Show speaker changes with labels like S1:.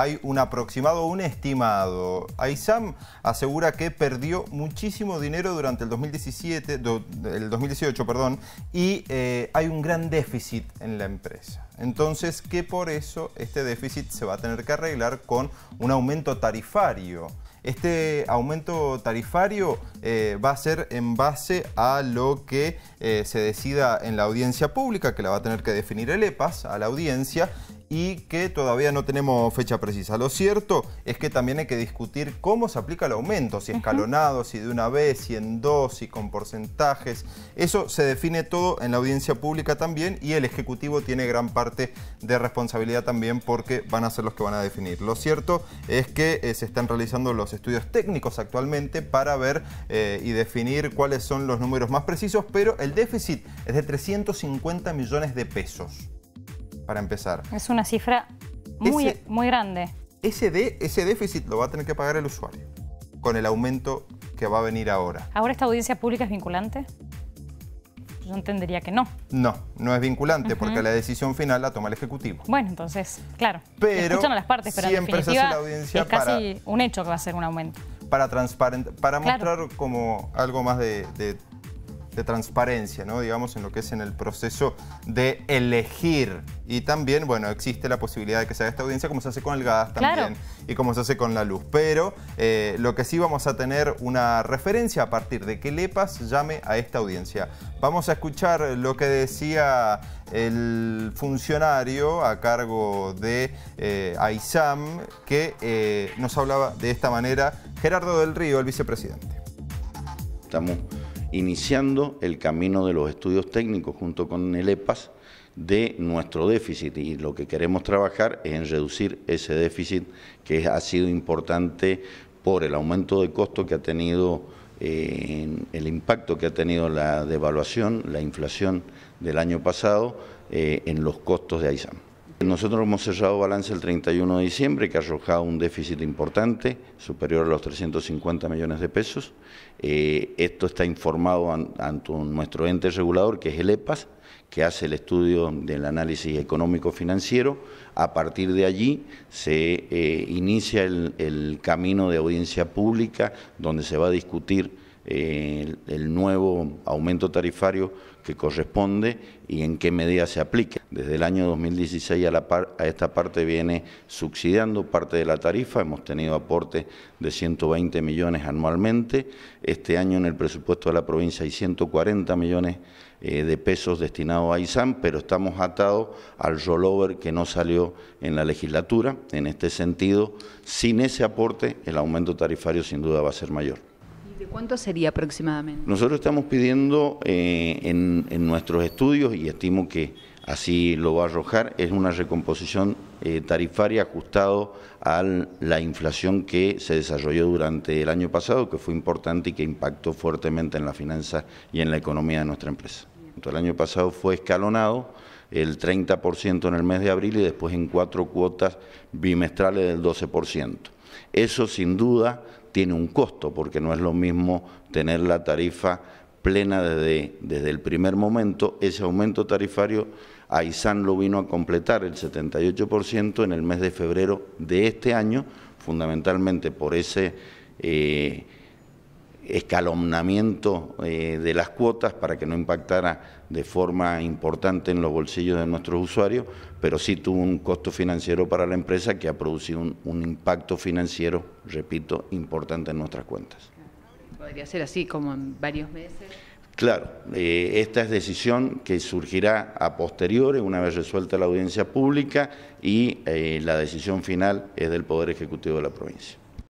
S1: hay un aproximado, un estimado. AISAM asegura que perdió muchísimo dinero durante el 2017, el 2018, perdón, y eh, hay un gran déficit en la empresa. Entonces, que por eso este déficit se va a tener que arreglar con un aumento tarifario. Este aumento tarifario eh, va a ser en base a lo que eh, se decida en la audiencia pública, que la va a tener que definir el EPAS a la audiencia, y que todavía no tenemos fecha precisa. Lo cierto es que también hay que discutir cómo se aplica el aumento, si escalonado, si de una vez, si en dos, si con porcentajes. Eso se define todo en la audiencia pública también y el Ejecutivo tiene gran parte de responsabilidad también porque van a ser los que van a definir. Lo cierto es que eh, se están realizando los estudios técnicos actualmente para ver eh, y definir cuáles son los números más precisos, pero el déficit es de 350 millones de pesos para empezar.
S2: Es una cifra muy, muy grande.
S1: Ese, ese déficit lo va a tener que pagar el usuario con el aumento que va a venir ahora.
S2: ¿Ahora esta audiencia pública es vinculante? Yo entendería que no.
S1: No, no es vinculante porque la decisión final la toma el Ejecutivo.
S2: Bueno, entonces, claro,
S1: pero
S2: escuchan a las partes, pero
S1: siempre
S2: en
S1: se hace la audiencia
S2: es casi un hecho que va a ser un aumento.
S1: Para, transparente, para mostrar como algo más de de transparencia, ¿no? digamos, en lo que es en el proceso de elegir. Y también, bueno, existe la posibilidad de que se haga esta audiencia como se hace con el gas también y como se hace con la luz. Pero eh, lo que sí vamos a tener una referencia a partir de que LEPAS llame a esta audiencia. Vamos a escuchar lo que decía el funcionario a cargo de eh, AISAM que eh, nos hablaba de esta manera, Gerardo del Río, el vicepresidente.
S3: Estamos iniciando el camino de los estudios técnicos junto con el EPAS de nuestro déficit y lo que queremos trabajar es en reducir ese déficit que ha sido importante por el aumento de costo que ha tenido, eh, el impacto que ha tenido la devaluación, la inflación del año pasado eh, en los costos de AISAM. Nosotros hemos cerrado balance el 31 de diciembre que ha arrojado un déficit importante, superior a los 350 millones de pesos. Eh, esto está informado ante nuestro ente regulador, que es el EPAS, que hace el estudio del análisis económico-financiero. A partir de allí se eh, inicia el camino de audiencia pública, donde se va a discutir el, nuevo aumento tarifario que corresponde y en qué medida se aplique. Desde el año 2016 a, la a esta parte viene subsidiando parte de la tarifa, hemos tenido aporte de 120 millones anualmente, este año en el presupuesto de la provincia hay 140 millones eh, de pesos destinados a ISAM, pero estamos atados al rollover que no salió en la legislatura. En este sentido, sin ese aporte, el aumento tarifario sin duda va a ser mayor.
S4: ¿De cuánto sería aproximadamente?
S3: Nosotros estamos pidiendo eh, en, nuestros estudios, y estimo que así lo va a arrojar, es una recomposición eh, tarifaria ajustado a la inflación que se desarrolló durante el año pasado, que fue importante y que impactó fuertemente en la finanza y en la economía de nuestra empresa. Entonces, el año pasado fue escalonado el 30% en el mes de abril y después en cuatro cuotas bimestrales del 12%. Eso sin duda tiene un costo, porque no es lo mismo tener la tarifa plena desde, desde el primer momento. Ese aumento tarifario, AISAN lo vino a completar el 78% en el mes de febrero de este año, fundamentalmente por ese... Eh, escalonamiento eh, de las cuotas para que no impactara de forma importante en los bolsillos de nuestros usuarios, pero sí tuvo un costo financiero para la empresa que ha producido un, impacto financiero, repito, importante en nuestras cuentas.
S4: ¿Podría ser así como en varios meses?
S3: Claro, eh, esta es decisión que surgirá a posteriori, una vez resuelta la audiencia pública, y eh, la decisión final es del Poder Ejecutivo de la provincia.